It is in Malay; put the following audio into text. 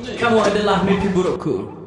Kamu adalah mimpi burukku.